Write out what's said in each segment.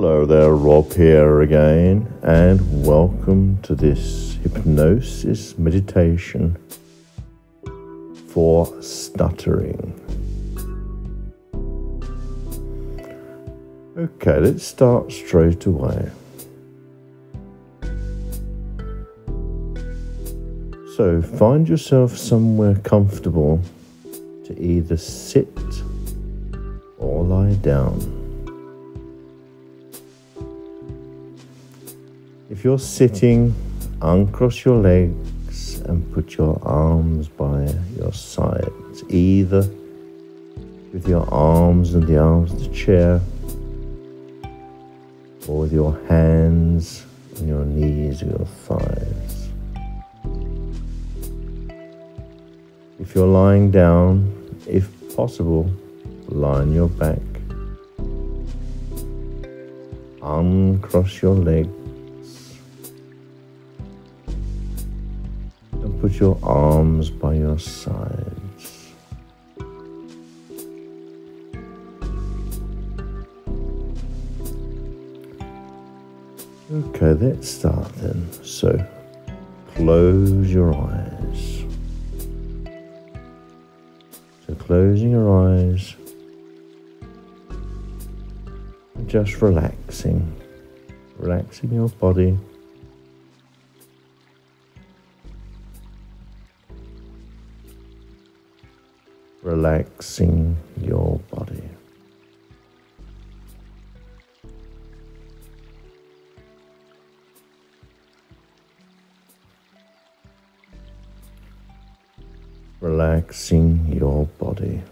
Hello there, Rob here again, and welcome to this hypnosis meditation for stuttering. Okay, let's start straight away. So, find yourself somewhere comfortable to either sit or lie down. If you're sitting, uncross your legs and put your arms by your sides, either with your arms and the arms of the chair, or with your hands on your knees or your thighs. If you're lying down, if possible, lie on your back. Uncross your legs Put your arms by your sides. Okay, let's start then. So, close your eyes. So, closing your eyes, just relaxing, relaxing your body. Relaxing your body. Relaxing your body.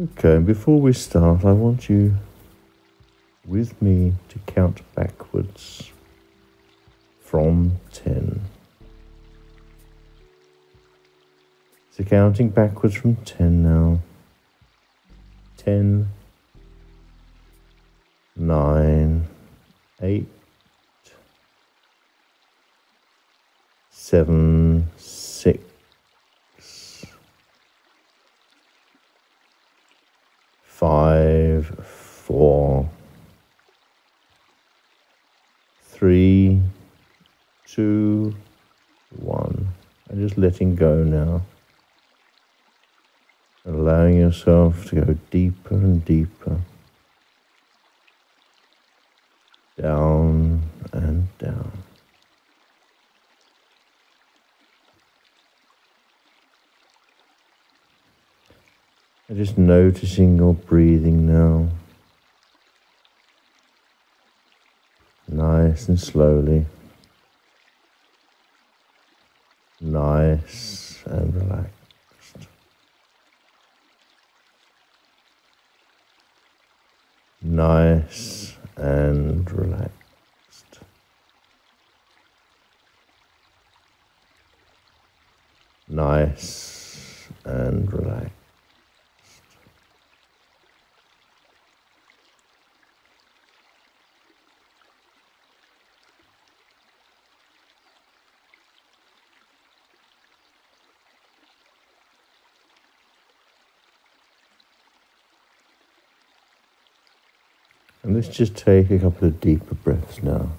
Okay, before we start, I want you with me to count backwards from 10. So counting backwards from 10 now. 10, 9, 8, 7, 6, 5, 4, three, two, one. And just letting go now. Allowing yourself to go deeper and deeper. Down and down. And just noticing your breathing now. Nice and slowly, nice and relaxed. Nice and relaxed. Nice and relaxed. Let's just take a couple of deeper breaths now.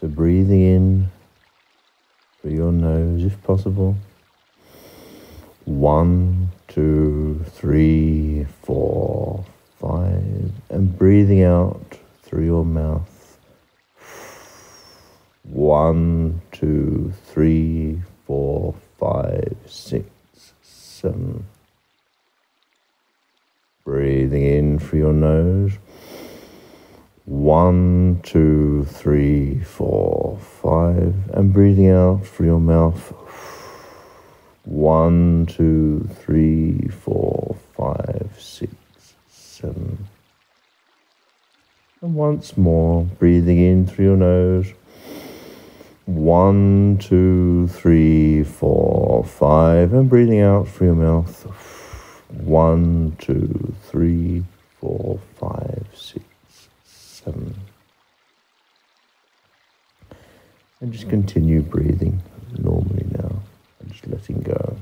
So breathing in through your nose if possible. One, two, three, four, five. And breathing out through your mouth. One, two, three, four, five, six, seven. Breathing in through your nose. One, two, three, four, five. And breathing out through your mouth. One, two, three, four, five, six, seven. And once more, breathing in through your nose. One, two, three, four, five. And breathing out through your mouth. One, two, three, four, five, six, seven. And just continue breathing normally now and just letting go.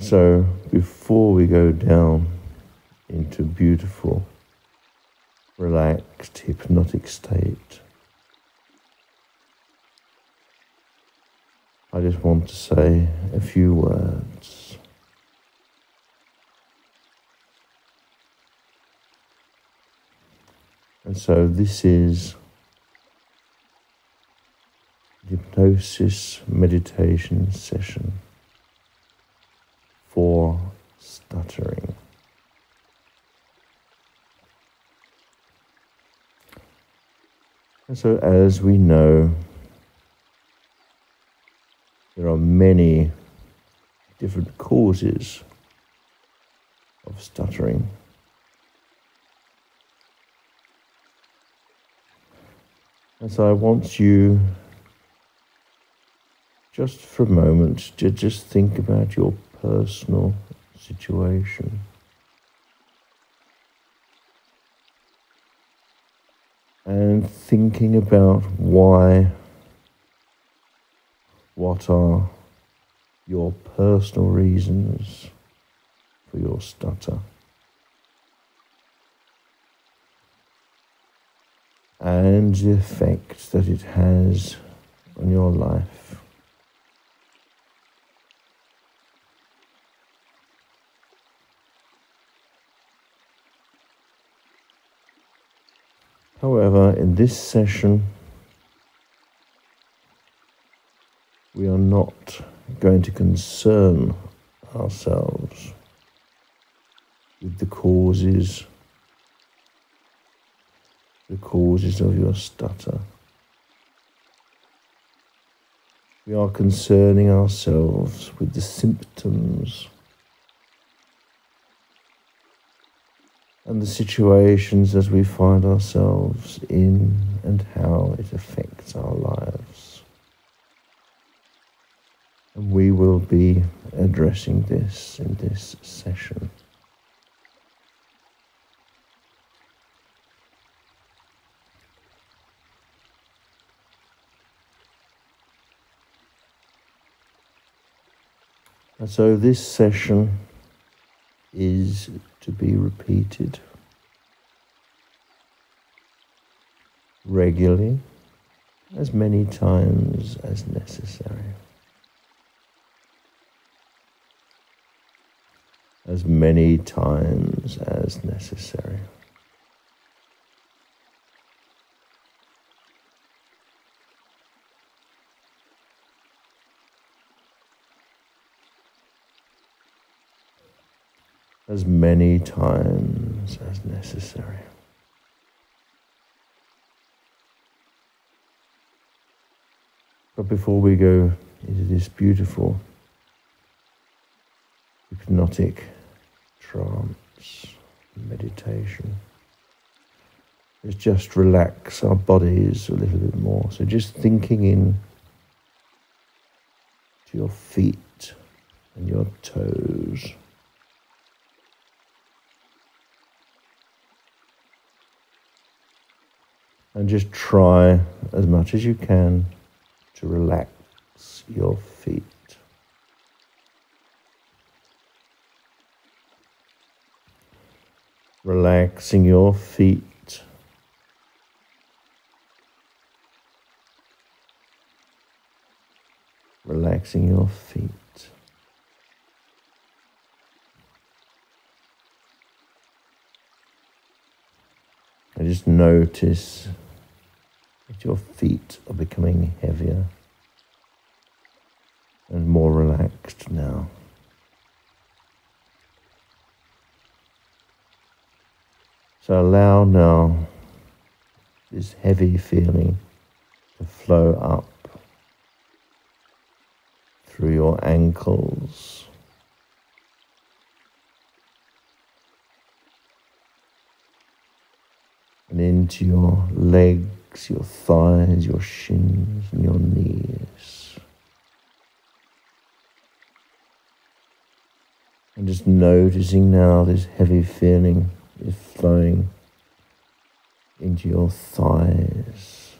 So before we go down into beautiful, relaxed, hypnotic state, I just want to say a few words. And so this is hypnosis meditation session for stuttering. And so, as we know, there are many different causes of stuttering. And so I want you just for a moment to just think about your personal situation. And thinking about why, what are your personal reasons for your stutter. And the effect that it has on your life. However, in this session, we are not going to concern ourselves with the causes, the causes of your stutter. We are concerning ourselves with the symptoms and the situations as we find ourselves in and how it affects our lives. We will be addressing this in this session. And so this session is to be repeated regularly as many times as necessary. As many times as necessary. as many times as necessary. But before we go into this beautiful hypnotic trance meditation, let's just relax our bodies a little bit more. So just thinking in to your feet and your toes. And just try as much as you can to relax your feet. Relaxing your feet. Relaxing your feet. And just notice that your feet are becoming heavier and more relaxed now. So allow now this heavy feeling to flow up through your ankles. And into your legs your thighs, your shins, and your knees. And just noticing now this heavy feeling is flowing into your thighs.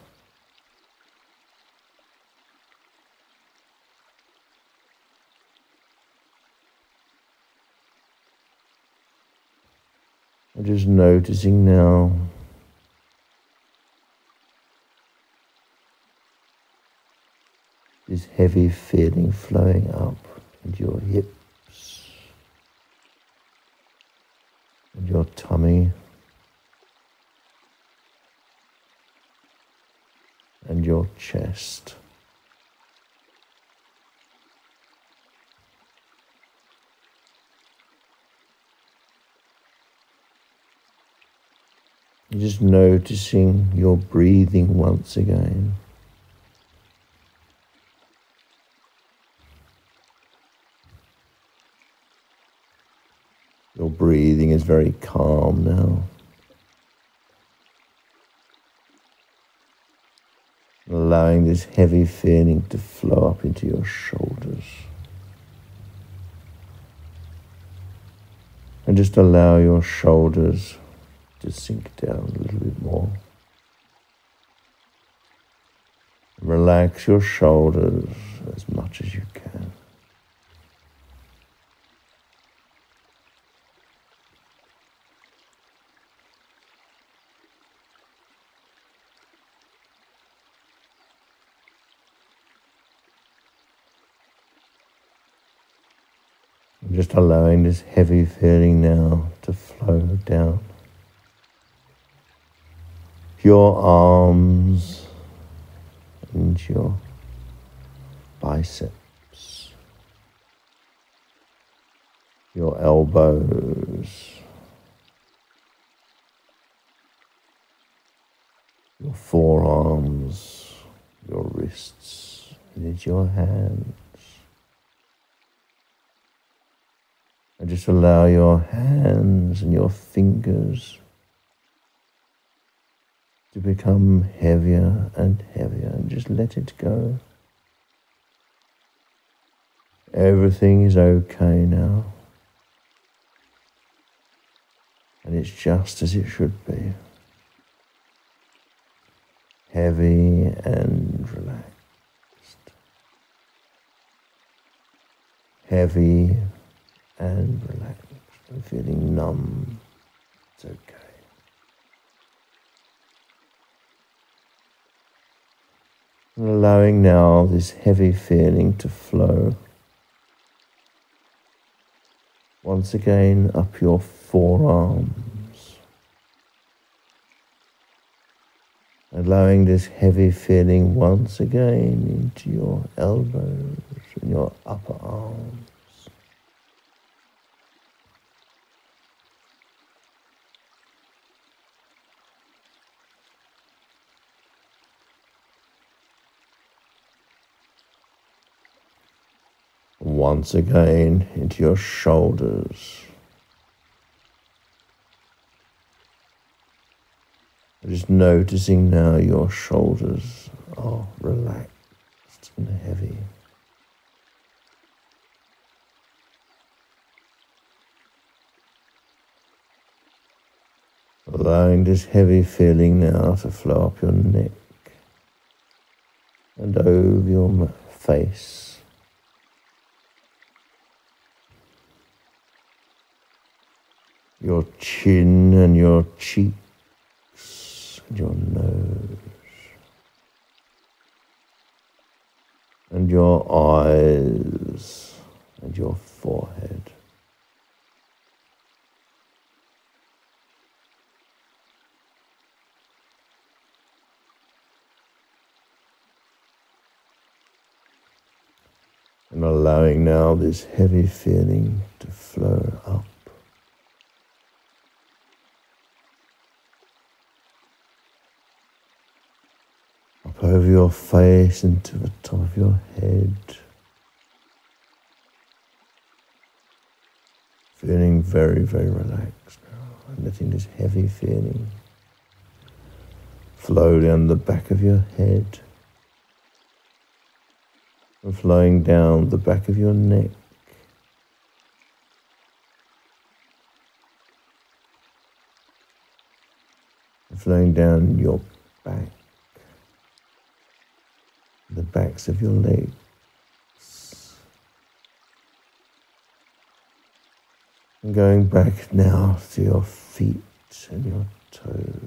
And just noticing now this heavy feeling flowing up into your hips your tummy and your chest. Just noticing your breathing once again. Your breathing is very calm now. Allowing this heavy feeling to flow up into your shoulders. And just allow your shoulders to sink down a little bit more. Relax your shoulders as much as you can. Just allowing this heavy feeling now to flow down. Your arms and your biceps, your elbows, your forearms, your wrists, and your hands. And just allow your hands and your fingers to become heavier and heavier and just let it go. Everything is okay now. And it's just as it should be. Heavy and relaxed. Heavy and relaxed and feeling numb. It's okay. And allowing now this heavy feeling to flow. Once again up your forearms. Allowing this heavy feeling once again into your elbows and your upper arms. Once again into your shoulders. Just noticing now your shoulders are relaxed and heavy. Allowing this heavy feeling now to flow up your neck and over your face. Your chin and your cheeks and your nose and your eyes and your forehead. And allowing now this heavy feeling to flow up over your face and to the top of your head. Feeling very, very relaxed now. And letting this heavy feeling flow down the back of your head and flowing down the back of your neck. flowing down your back, the backs of your legs. And going back now to your feet and your toes.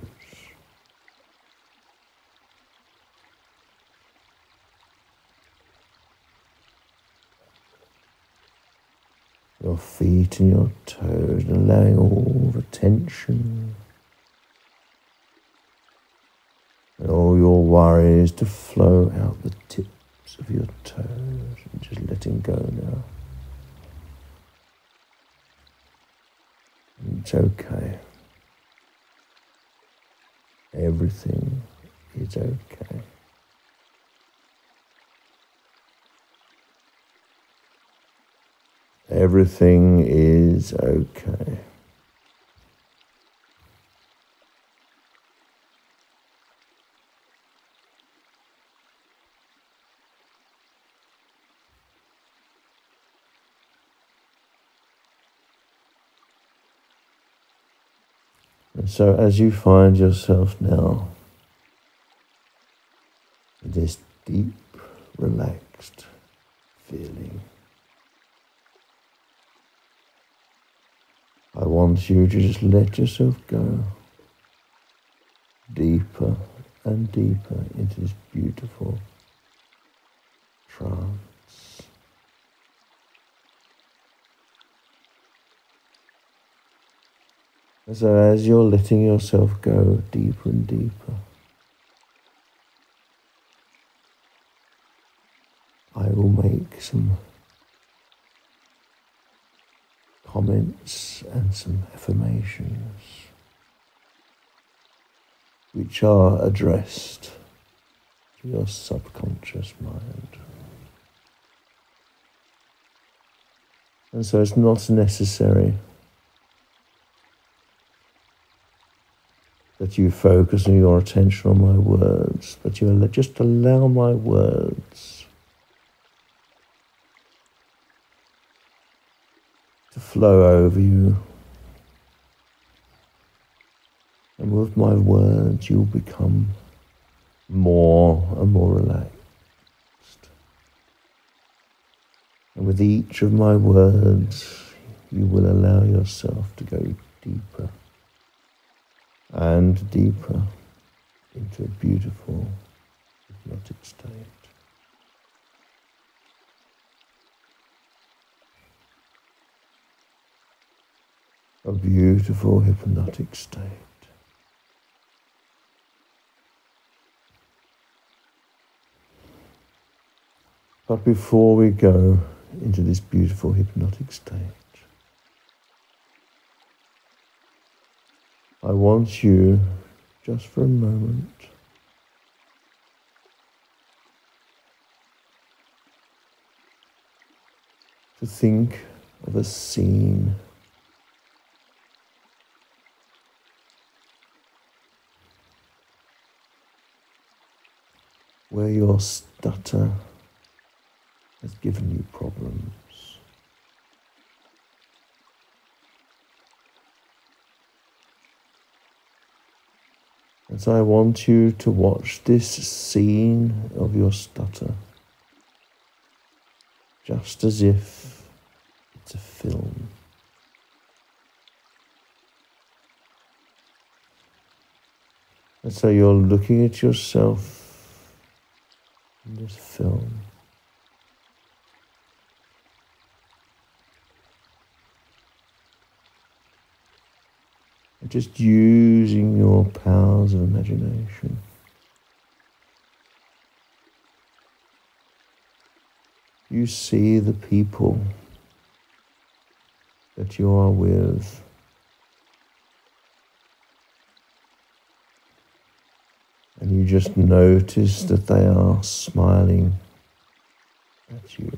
Your feet and your toes, and allowing all the tension and all your worries to flow out the tips of your toes and just letting go now. It's okay. Everything is okay. Everything is okay. So, as you find yourself now, this deep, relaxed feeling, I want you to just let yourself go deeper and deeper into this beautiful trance. So uh, as you're letting yourself go deeper and deeper, I will make some comments and some affirmations which are addressed to your subconscious mind. And so it's not necessary that you focus your attention on my words, that you just allow my words to flow over you. And with my words, you'll become more and more relaxed. And with each of my words, you will allow yourself to go deeper and deeper into a beautiful hypnotic state. A beautiful hypnotic state. But before we go into this beautiful hypnotic state, I want you, just for a moment, to think of a scene where your stutter has given you problems. And so I want you to watch this scene of your stutter just as if it's a film. And so you're looking at yourself in this film. Just using your powers of imagination. You see the people that you are with. And you just notice that they are smiling at you.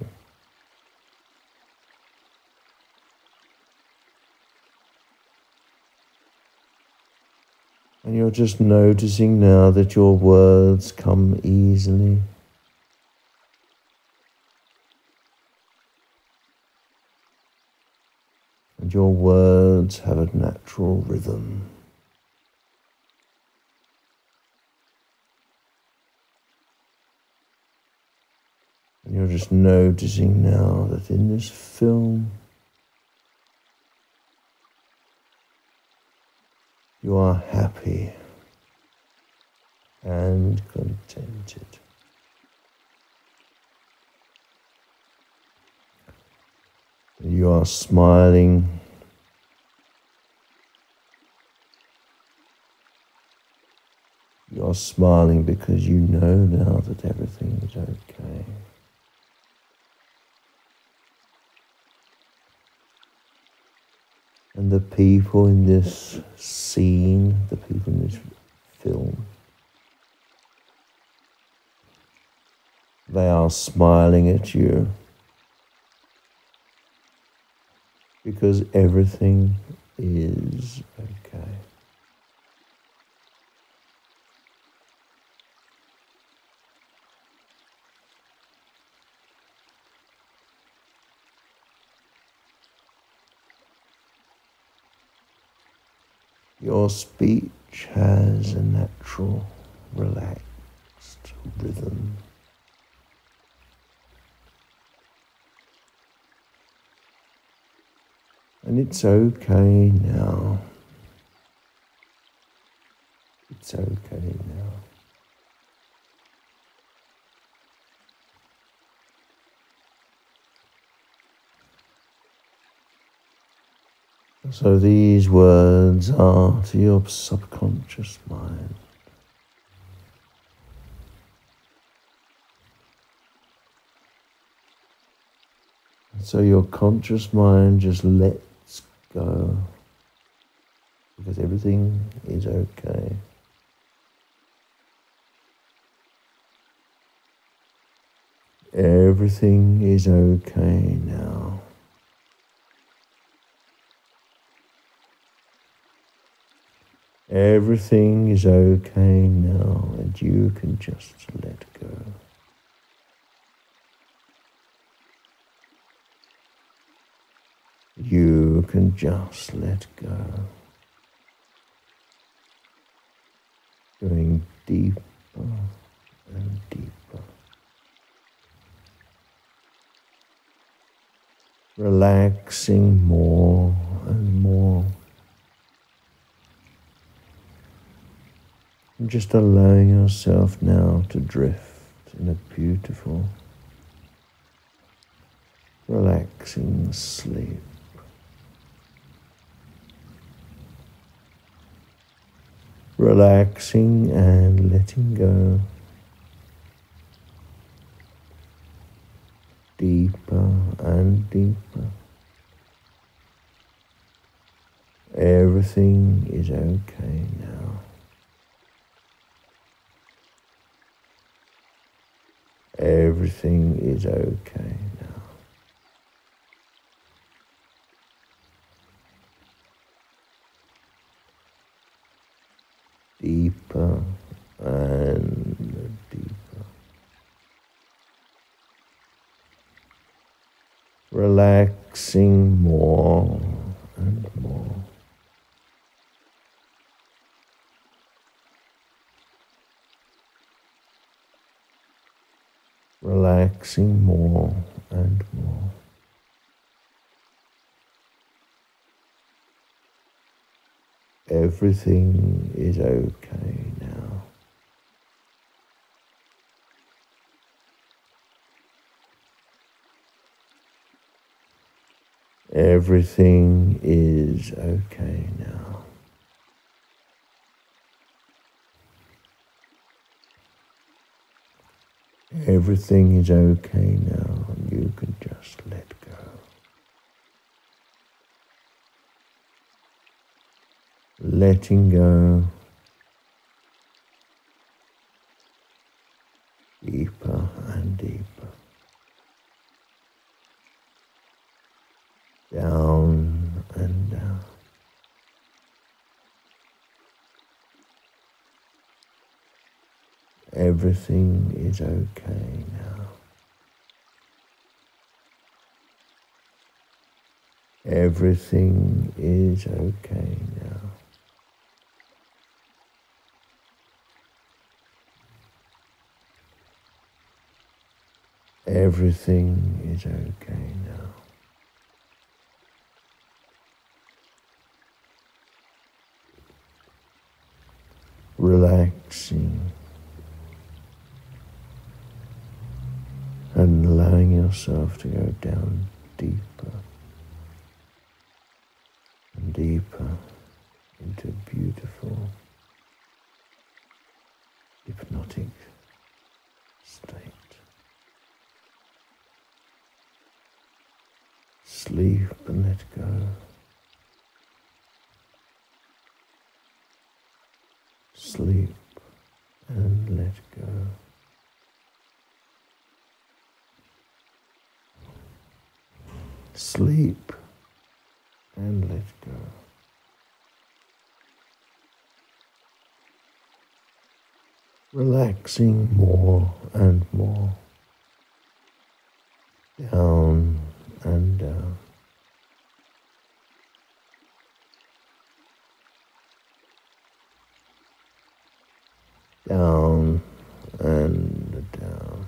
And you're just noticing now that your words come easily. And your words have a natural rhythm. And you're just noticing now that in this film, you are happy and contented. You are smiling. You are smiling because you know now that everything is okay. And the people in this scene, the people in this film, they are smiling at you because everything is okay. Your speech has a natural, relaxed rhythm. And it's okay now. It's okay now. So these words are to your subconscious mind. So your conscious mind just lets go because everything is okay. Everything is okay now. Everything is okay now, and you can just let go. You can just let go. Going deeper and deeper. Relaxing more and more. And just allowing yourself now to drift in a beautiful, relaxing sleep. Relaxing and letting go. Deeper and deeper. Everything is okay now. Everything is okay now. Deeper and deeper. Relaxing more and more. Relaxing more and more. Everything is okay now. Everything is okay now. Everything is okay now, and you can just let go. Letting go deeper and deeper. Down and down. Everything is okay now. Everything is okay now. Everything is okay now. Relaxing yourself to go down deeper and deeper into beautiful hypnotic state. Sleep and let go. Sleep and let go. Sleep and let go. Relaxing more and more. Down and down. Down and down.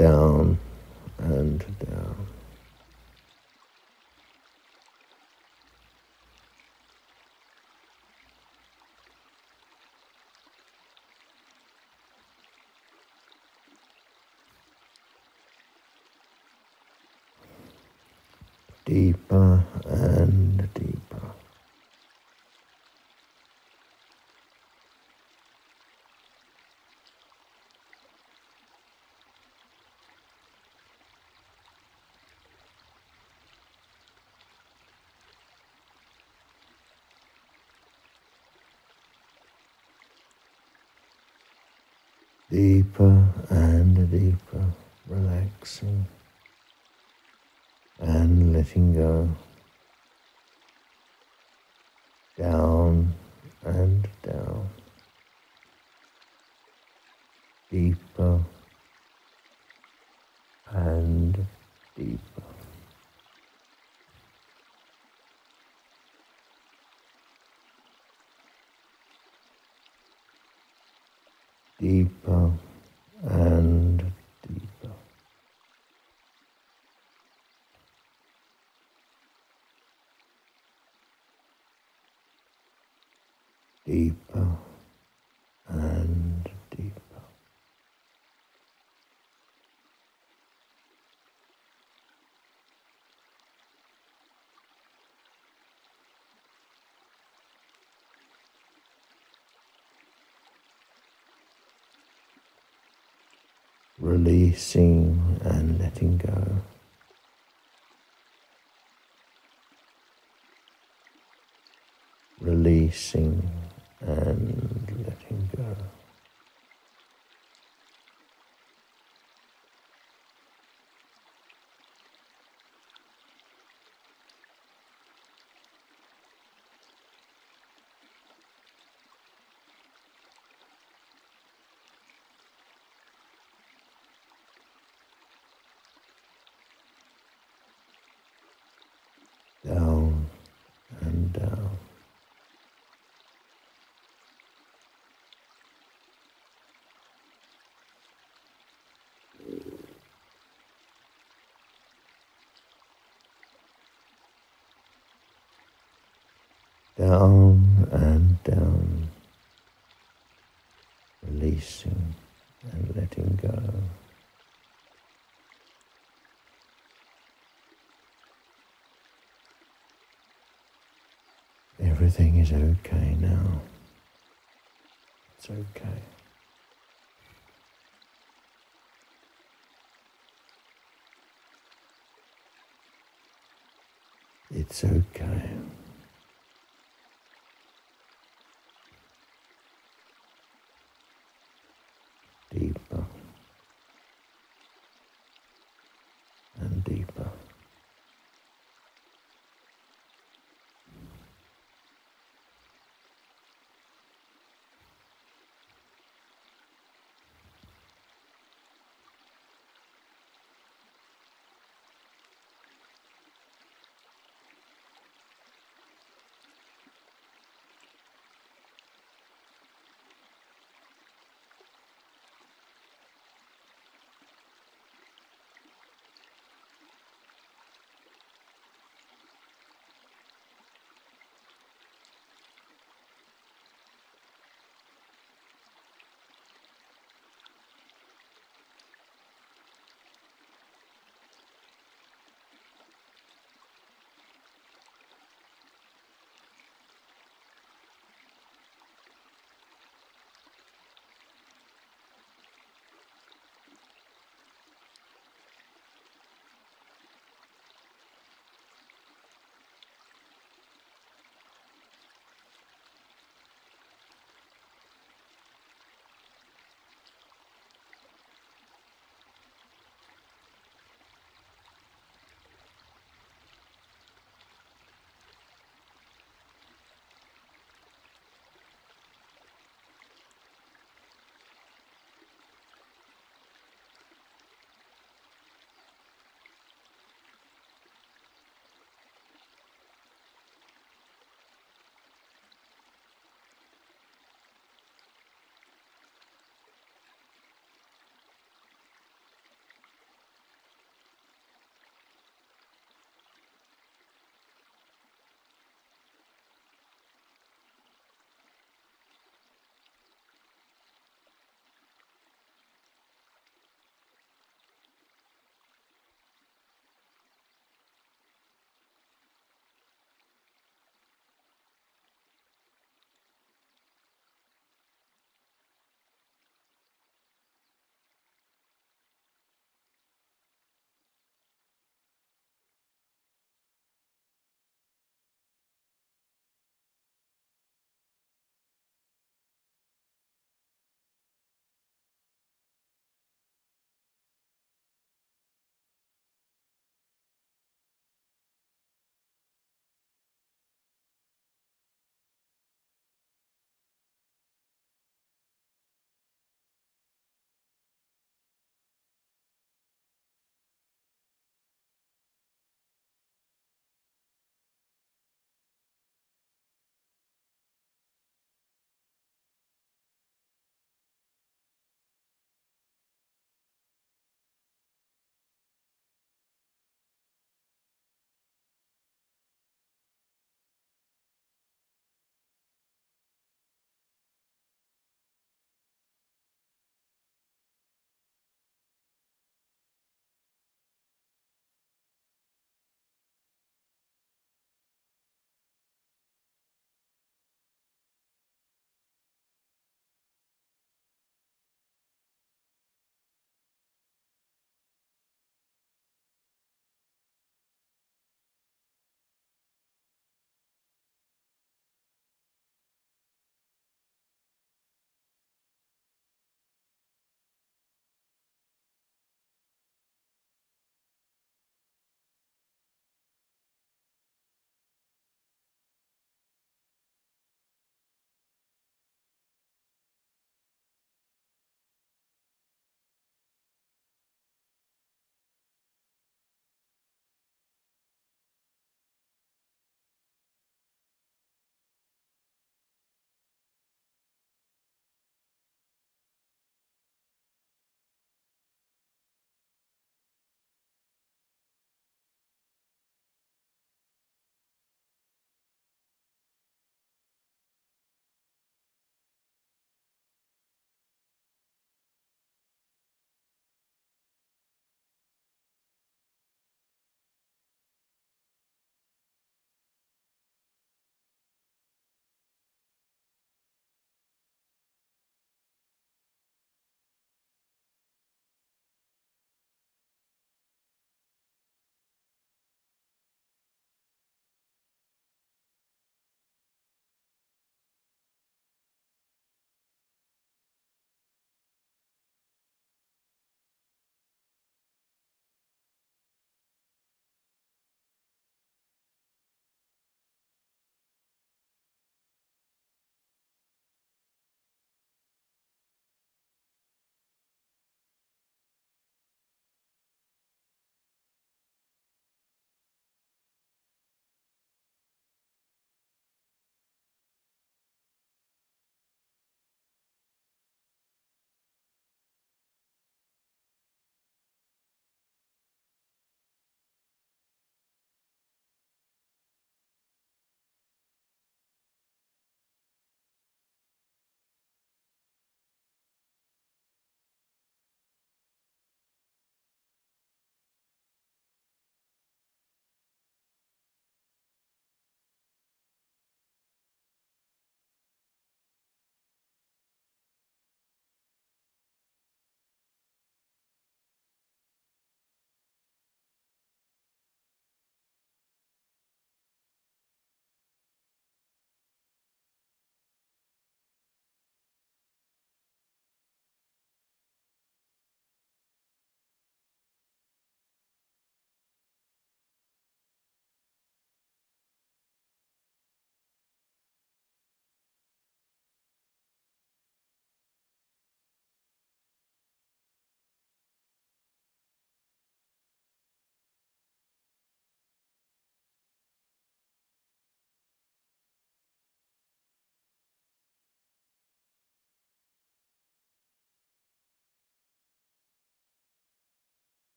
Down and down. Deeper and deeper. Deeper and deeper, relaxing and letting go. Down and down. Deeper and deeper. Deeper uh, and deeper. deeper and deeper. Releasing and letting go. Releasing and letting go. Down and down. Down and down, releasing and letting go. Everything is okay now. It's okay. It's okay.